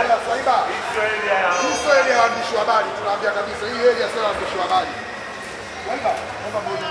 Oya Saiba. Hizo sio ile ya waandishi wa habari, tunaambia kabisa hii area sio waandishi wa habari. Saiba, naomba mrudi.